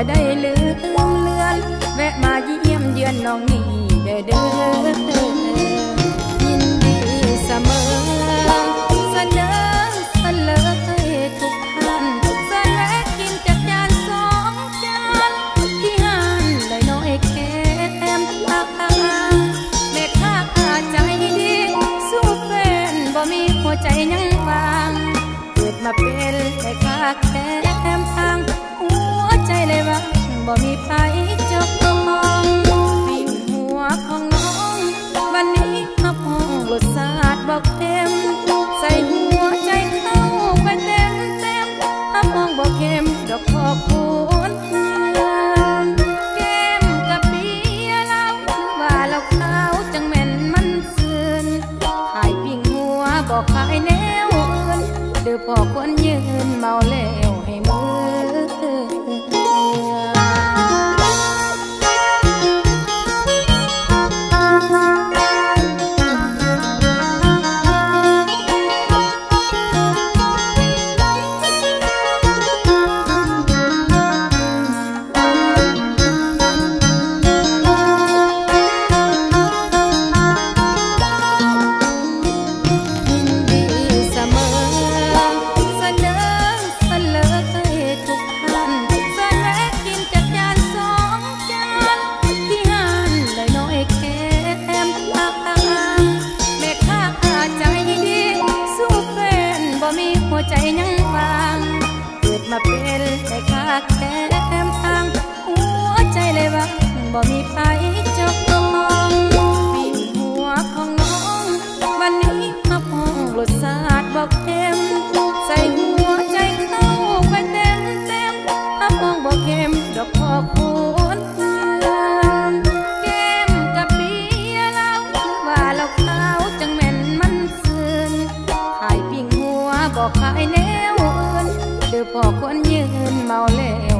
อย่าได้ลืมเลือน แวะมาเยี่ยมเยือนน้องนี่เด้อเด้อยินดีเสมอเสนอเสนอทุกท่านเสนอกินจากจานสองจานที่ห้านเลยน้อยแค่แอมตาแม่ค้าใจดีสู้แฟนบ่มีหัวใจยังวางเกิดมาเป็นแค่ค้าแค่ บ่มีไผเจ้าของปิ่งหัวของน้อง วันนี้ขับห้องรสชาติบอกเต็ม ใส่หัวใจเข้าไปเต็มเต็มขับห้องบอกเค็มดอกพอควรเงินแก้มกับเบียร์เหล้าหรือว่าเหล้าขาวจังแม่นมันซื่นขายปิ่งหัวบอกขายแนวอื่นเดือพอควรยืนเมาแล้ เป็นแม่ค้าแค่แอมทาง หัวใจเลยว่างบ่มีไผเจ้าของปิ่นหัวของน้อง วันนี้ขับห้องรสชาติบอกเค็ม ใส่หัวใจเข้าไปเต็มเต็มขับห้องบอกเค็มดอกพอควรเงินแก้มกับเบียร์เหล้าว่าเหล้าขาจังแม่นมันซื่นขายปิ่งหัวบอกขายแนวอื่นเดือ พอคนยืนเมาแล้ว